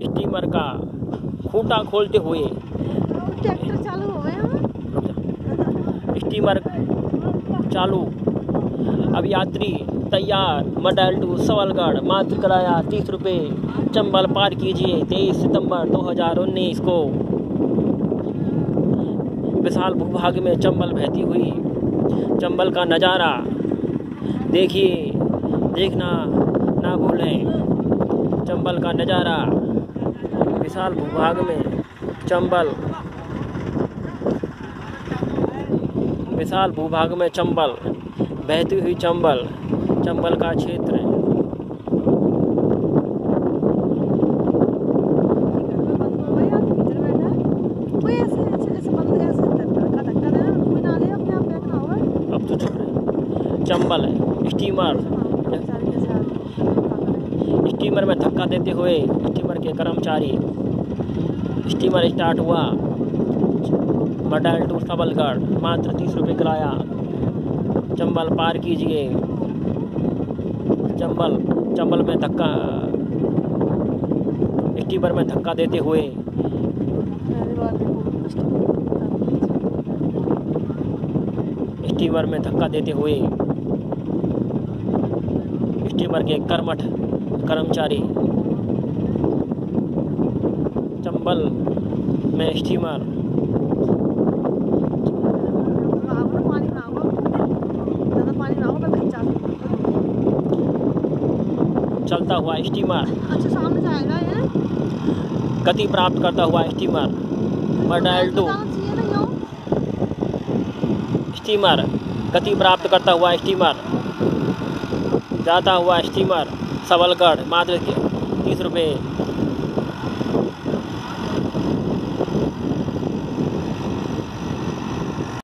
Steamer का खूंटा खोलते हुए। ट्रैक्टर चालू हो गए स्टीमर चालू। अब यात्री तैयार। मडल टू सवलगढ़। मात्र किराया तीस रुपये चंबल पार कीजिए तेईस सितंबर 2019 को। विशाल भूभाग में चंबल बहती हुई। चंबल का नज़ारा। देखिए। देखना ना भूलें। चंबल का नज़ारा। विशाल भूभाग में चंबल। विशाल भूभाग में चंबल, बहती हुई चंबल चंबल का क्षेत्र तो चंबल स्टीमर। स्टीमर में धक्का देते हुए स्टीमर के कर्मचारी स्टीमर स्टार्ट हुआ। मडल टू सबलगढ़, मात्र तीस रुपये किराया। चंबल पार कीजिए। चंबल चंबल में धक्का, स्टीमर में धक्का देते हुए। स्टीमर में धक्का देते हुए। स्टीमर के कर्मठ कर्मचारी, चंबल में स्टीमर चलता हुआ स्टीमर गति प्राप्त करता हुआ स्टीमर मडल टू स्टीमर गति प्राप्त करता हुआ स्टीमर जाता हुआ स्टीमर सबलगढ़ मात्र तीस रुपये।